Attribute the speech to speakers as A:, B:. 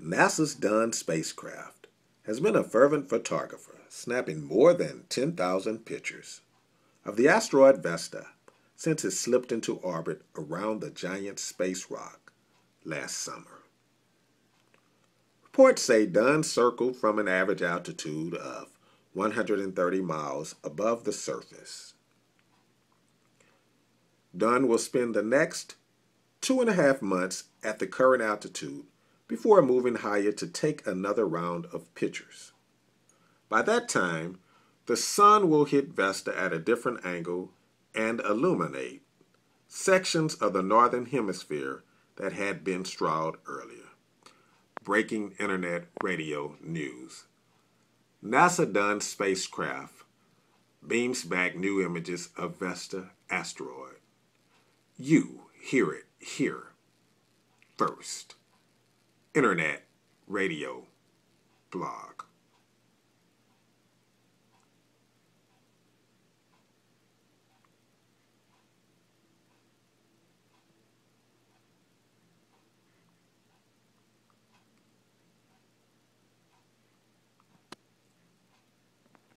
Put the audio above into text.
A: NASA's Dawn spacecraft has been a fervent photographer, snapping more than 10,000 pictures of the asteroid Vesta since it slipped into orbit around the giant space rock last summer. Reports say Dawn circled from an average altitude of 130 miles above the surface. Dawn will spend the next two and a half months at the current altitude before moving higher to take another round of pictures. By that time, the sun will hit Vesta at a different angle and illuminate sections of the northern hemisphere that had been strawed earlier. Breaking Internet Radio News. NASA Dawn spacecraft beams back new images of Vesta asteroid. You hear it here first. Internet Radio Blog.